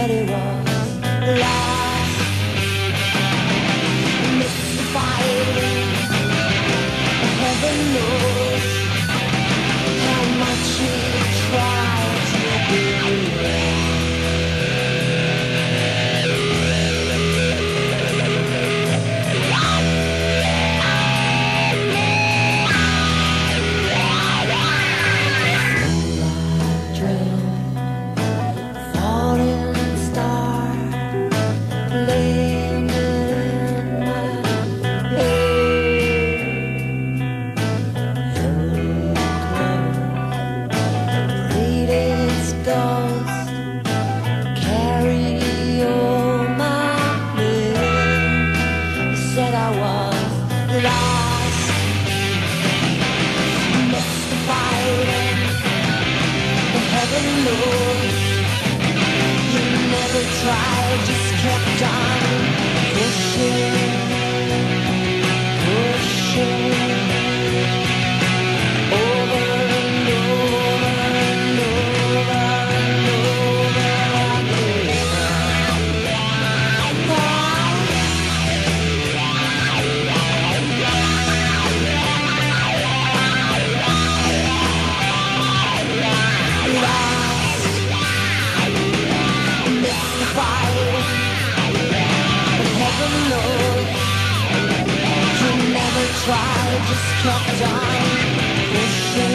said it was lies. Tried, just kept on pushing, tried, just kept on pushing.